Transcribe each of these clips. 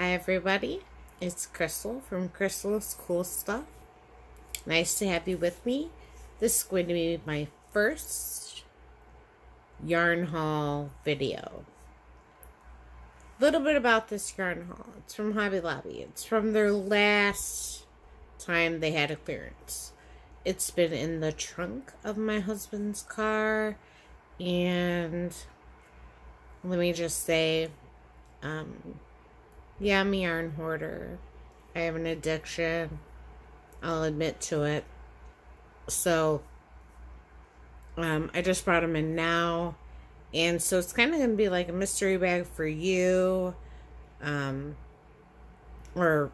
Hi everybody, it's Crystal from Crystal's Cool Stuff. Nice to have you with me. This is going to be my first yarn haul video. A little bit about this yarn haul. It's from Hobby Lobby. It's from their last time they had a clearance. It's been in the trunk of my husband's car and let me just say um yeah, I'm a yarn hoarder. I have an addiction. I'll admit to it. So, um, I just brought them in now. And so it's kind of going to be like a mystery bag for you. Um, or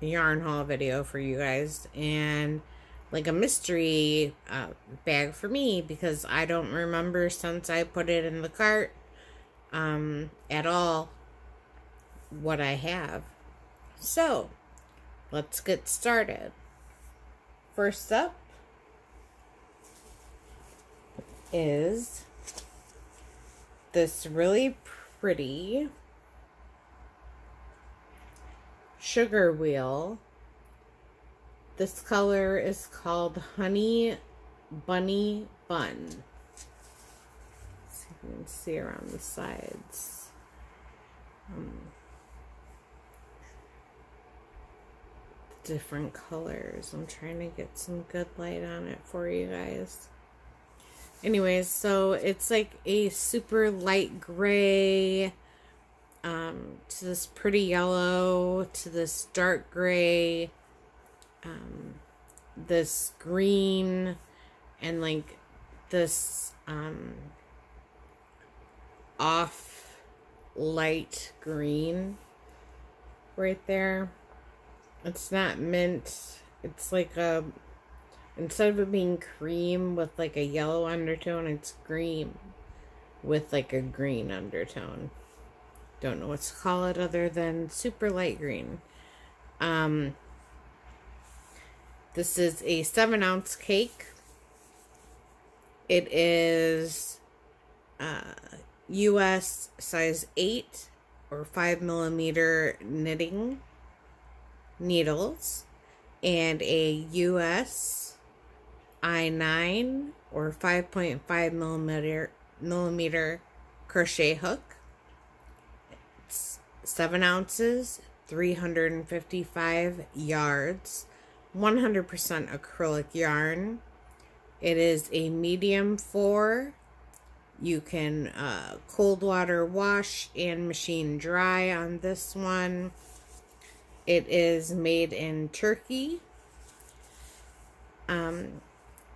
yarn haul video for you guys. And like a mystery uh, bag for me because I don't remember since I put it in the cart um, at all what I have. So, let's get started. First up is this really pretty sugar wheel. This color is called Honey Bunny Bun. Let's see if you can see around the sides. Um, different colors. I'm trying to get some good light on it for you guys. Anyways, so it's like a super light gray um, to this pretty yellow to this dark gray, um, this green, and like this um, off light green right there. It's not mint. It's like a instead of it being cream with like a yellow undertone, it's cream with like a green undertone. Don't know what to call it other than super light green. Um, this is a seven ounce cake. It is uh, US size 8 or 5 millimeter knitting needles and a US I9 or 5.5 millimeter millimeter crochet hook. It's 7 ounces, 355 yards, 100% acrylic yarn. It is a medium 4. You can uh, cold water wash and machine dry on this one. It is made in Turkey. Um,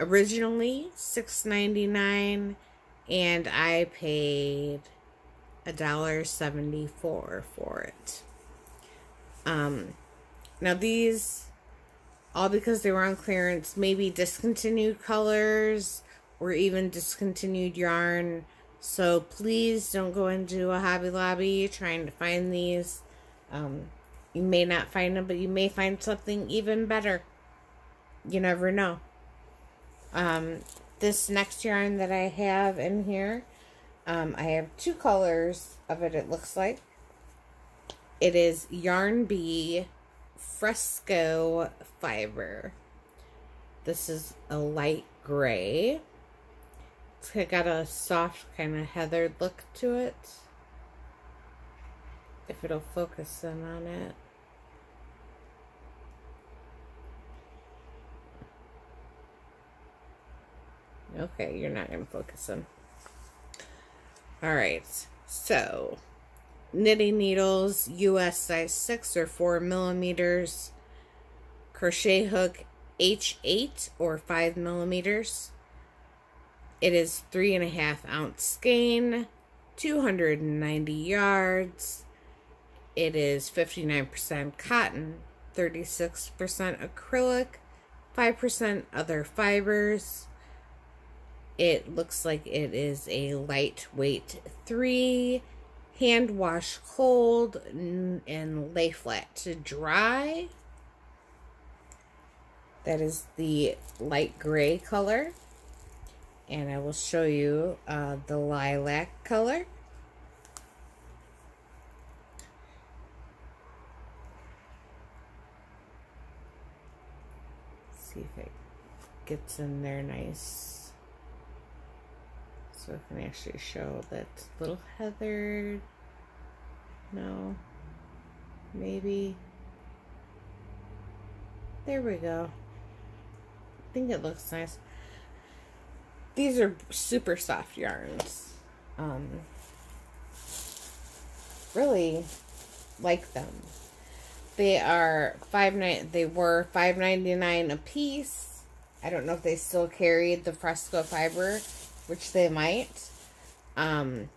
originally six ninety nine, and I paid a dollar seventy four for it. Um, now these, all because they were on clearance, maybe discontinued colors or even discontinued yarn. So please don't go into a Hobby Lobby trying to find these. Um, you may not find them, but you may find something even better. You never know. Um, this next yarn that I have in here, um, I have two colors of it, it looks like. It is Yarn Bee Fresco Fiber. This is a light gray. It's got a soft kind of heathered look to it if it'll focus in on it. Okay, you're not going to focus in. All right, so knitting needles, US size 6 or 4 millimeters, crochet hook H8 or 5 millimeters. It is three and a half ounce skein, 290 yards, it is 59% cotton, 36% acrylic, 5% other fibers. It looks like it is a lightweight 3, hand wash cold, and lay flat to dry. That is the light gray color. And I will show you uh, the lilac color. see if it gets in there nice. So I can actually show that little heather. No. Maybe. There we go. I think it looks nice. These are super soft yarns. Um, really like them. They are five nine. They were five ninety nine a piece. I don't know if they still carried the fresco fiber, which they might. Um,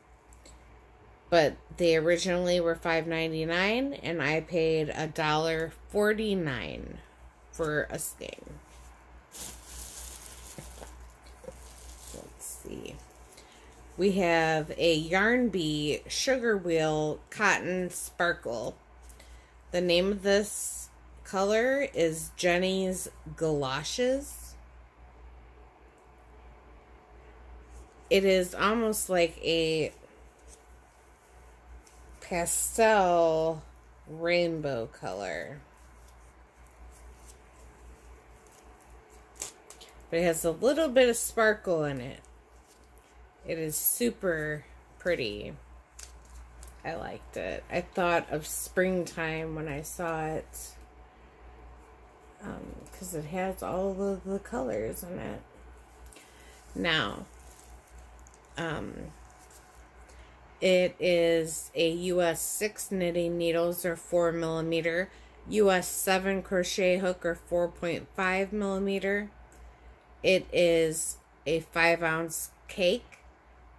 but they originally were five ninety nine, and I paid a dollar forty nine for a skein. Let's see. We have a Yarn Bee Sugar Wheel Cotton Sparkle. The name of this color is Jenny's Galoshes. It is almost like a pastel rainbow color. But it has a little bit of sparkle in it. It is super pretty. I liked it. I thought of springtime when I saw it. Because um, it has all of the colors in it. Now, um, it is a US 6 knitting needles or 4 millimeter, US 7 crochet hook or 4.5 millimeter. It is a 5 ounce cake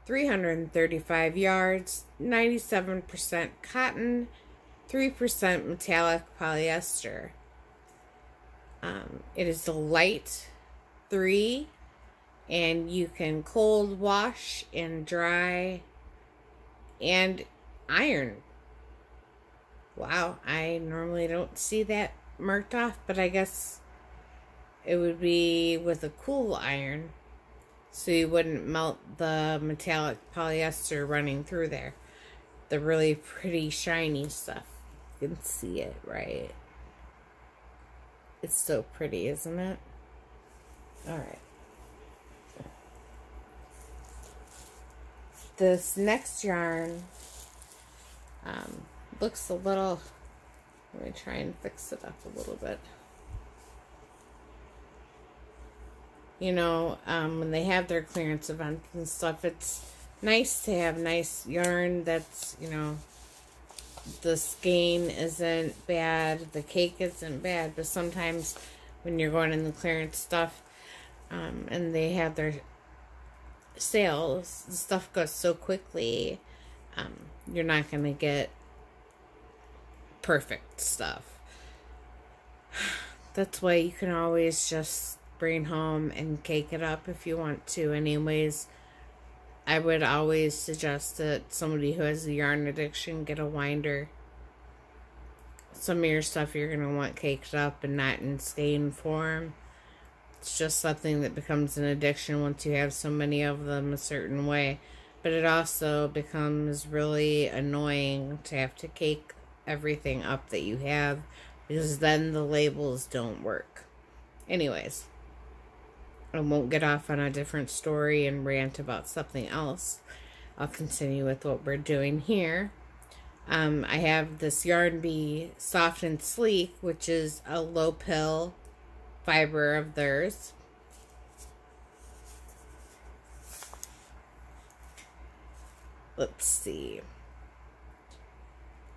335 yards, 97% cotton, 3% metallic polyester. Um, it is a light three, and you can cold wash and dry and iron. Wow, I normally don't see that marked off, but I guess it would be with a cool iron so you wouldn't melt the metallic polyester running through there. The really pretty shiny stuff. You can see it, right? It's so pretty, isn't it? Alright. This next yarn um, looks a little... Let me try and fix it up a little bit. you know, um, when they have their clearance events and stuff, it's nice to have nice yarn that's, you know, the skein isn't bad, the cake isn't bad, but sometimes when you're going in the clearance stuff um, and they have their sales, stuff goes so quickly, um, you're not going to get perfect stuff. That's why you can always just bring home and cake it up if you want to anyways. I would always suggest that somebody who has a yarn addiction get a winder. Some of your stuff you're going to want caked up and not in skein form it's just something that becomes an addiction once you have so many of them a certain way but it also becomes really annoying to have to cake everything up that you have because then the labels don't work anyways I won't get off on a different story and rant about something else. I'll continue with what we're doing here. Um, I have this Yarn Bee Soft and Sleek, which is a low pill fiber of theirs. Let's see.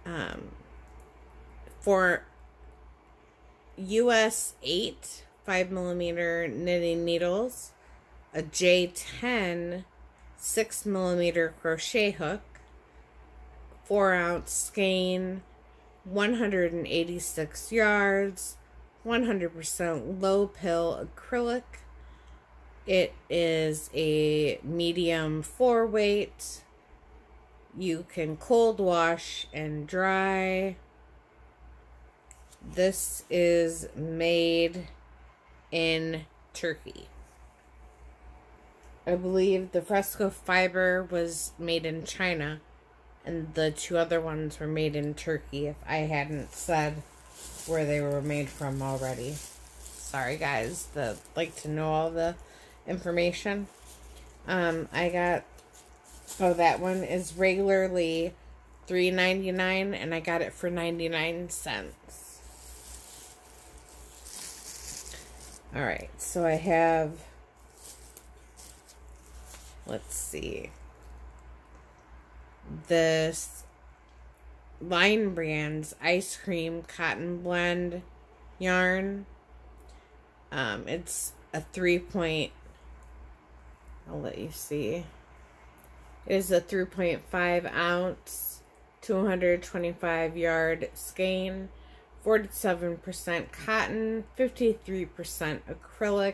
Um, for US 8, 5 millimeter knitting needles, a J10 6 millimeter crochet hook, 4 ounce skein, 186 yards, 100% low pill acrylic. It is a medium four weight. You can cold wash and dry. This is made in Turkey. I believe the fresco fiber was made in China and the two other ones were made in Turkey if I hadn't said where they were made from already. sorry guys that like to know all the information. Um, I got oh that one is regularly three ninety nine, and I got it for ninety nine cents. All right, so I have. Let's see. This Lion Brands ice cream cotton blend yarn. Um, it's a three point. I'll let you see. It is a 3.5 ounce, 225 yard skein, 47% cotton, 53% acrylic.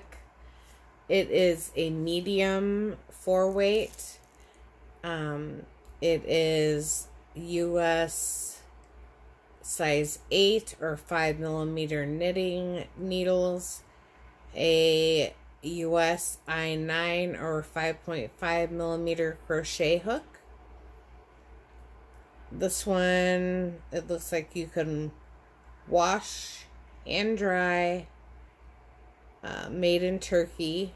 It is a medium four weight. Um, it is US size 8 or 5 millimeter knitting needles, a US I9 or 5.5 millimeter crochet hook. This one, it looks like you can wash and dry. Uh, made in Turkey.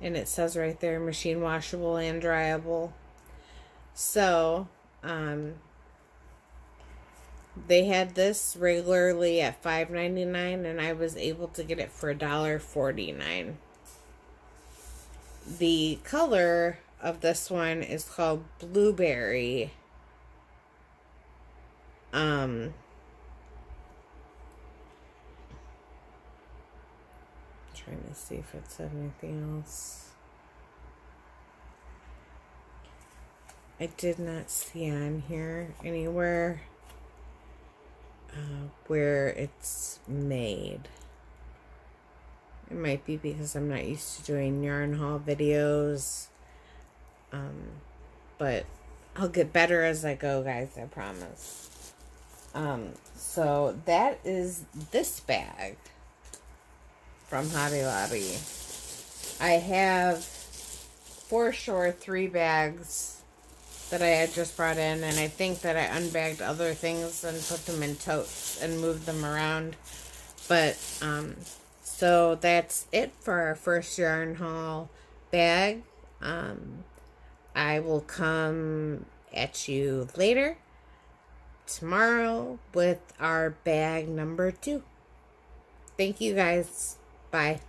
And it says right there machine washable and dryable. So, um, they had this regularly at five ninety nine, and I was able to get it for a dollar forty nine. The color of this one is called blueberry. Um, trying to see if it said anything else. I did not see on here anywhere uh, where it's made. It might be because I'm not used to doing yarn haul videos. Um, but I'll get better as I go, guys, I promise. Um, so that is this bag from Hobby Lobby. I have for sure three bags that I had just brought in, and I think that I unbagged other things and put them in totes and moved them around. But, um, so that's it for our first yarn haul bag. Um, I will come at you later tomorrow with our bag number two. Thank you guys. Bye.